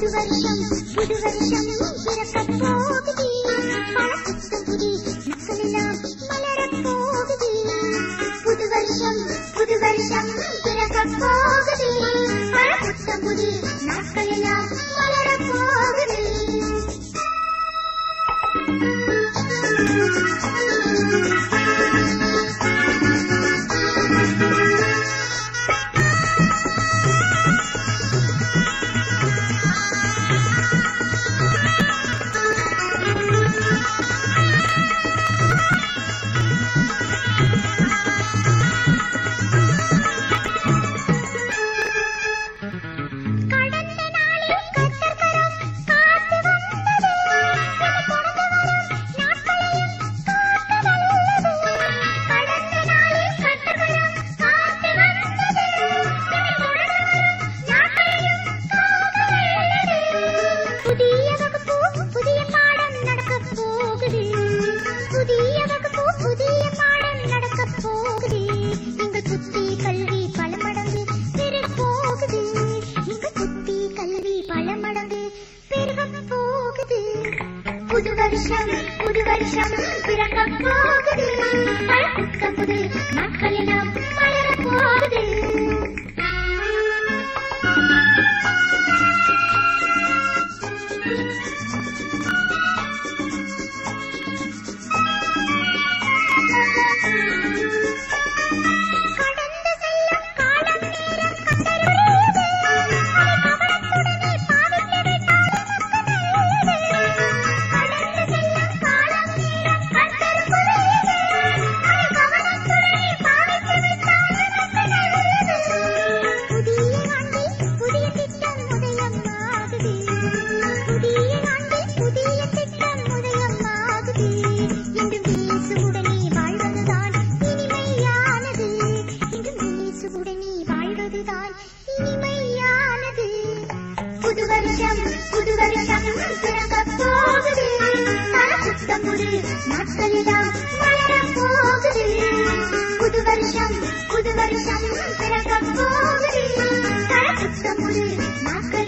പുതുവർഷം പുതുവർഷം പിറക്കപ്പോകുതി പണക്കുറ്റം പുതി നക്കളിലാം മലരപ്പോകുതി പുതുവർഷം പുതുവർഷം പിറക്കപ്പോകുതി പണക്കുറ്റം പുതി നക്കളിലാം മലരപ്പോകുതി వర్షం కుడి వర్షం కురకపోగదు పరకుక్కపుడు మక్క வெளிச்சம் புது வருஷம் பிறக்கப் போகுது சுத்த புது நாட்களெல்லாம் மலரப் போகுது புது வருஷம் புது வருஷம் பிறக்கப் போகுது சுத்த புது நாட்கள்